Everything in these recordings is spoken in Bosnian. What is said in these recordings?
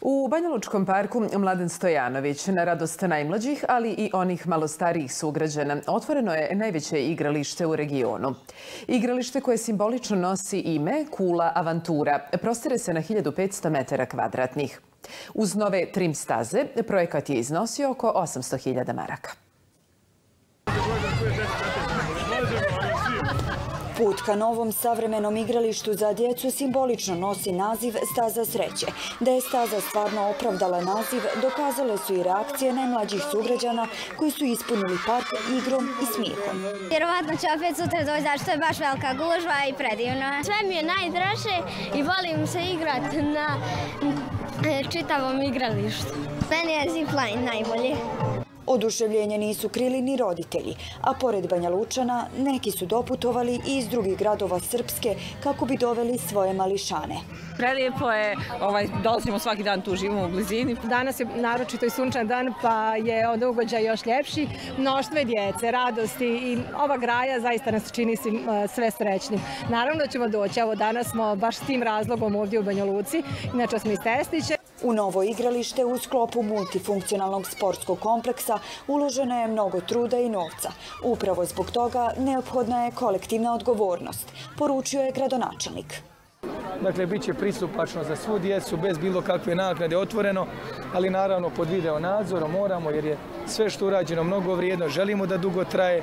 U Banjalučkom parku Mladen Stojanović na radost najmlađih, ali i onih malo starijih sugrađana, otvoreno je najveće igralište u regionu. Igralište koje simbolično nosi ime Kula Avantura prostire se na 1500 metara kvadratnih. Uz nove trim staze, projekat je iznosio oko 800.000 maraka. Put ka novom savremenom igralištu za djecu simbolično nosi naziv Staza sreće. Da je Staza stvarno opravdala naziv, dokazale su i reakcije najmlađih sugrađana koji su ispunili park igrom i smijehom. Vjerovatno će opet sutra doći, zašto je baš velika gužva i predivno. Sve mi je najdraže i volim se igrati na e, čitavom igralištu. Meni je zipline najbolje. Oduševljenje nisu krili ni roditelji, a pored Banja Lučana neki su doputovali i iz drugih gradova Srpske kako bi doveli svoje mališane. Prelijepo je, ovaj, dolazimo svaki dan tu, živimo u blizini. Danas je naročito i sunčan dan, pa je onda ugođaj još ljepši. Mnoštve djece, radosti i ova graja zaista nas čini sve srećnim. Naravno da ćemo doći, evo danas smo baš s tim razlogom ovdje u Banja Luci, inače smo iz Testiće. U novo igralište u sklopu multifunkcionalnog sportskog kompleksa uloženo je mnogo truda i novca. Upravo zbog toga neophodna je kolektivna odgovornost, poručio je gradonačelnik. Dakle, bit će pristupačno za svu djecu, bez bilo kakve naknade otvoreno, ali naravno pod video nadzorom moramo, jer je sve što urađeno mnogo vrijedno, želimo da dugo traje.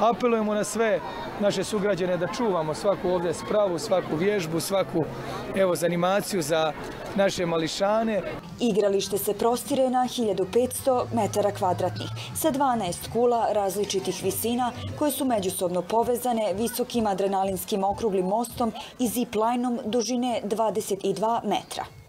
Apelujemo na sve naše sugrađene da čuvamo svaku ovdje spravu, svaku vježbu, svaku evo, zanimaciju za naše mališane. Igralište se prostire na 1500 metara kvadratnih sa 12 kula različitih visina koje su međusobno povezane visokim adrenalinskim okruglim mostom i zip-lineom dužine 22 metra.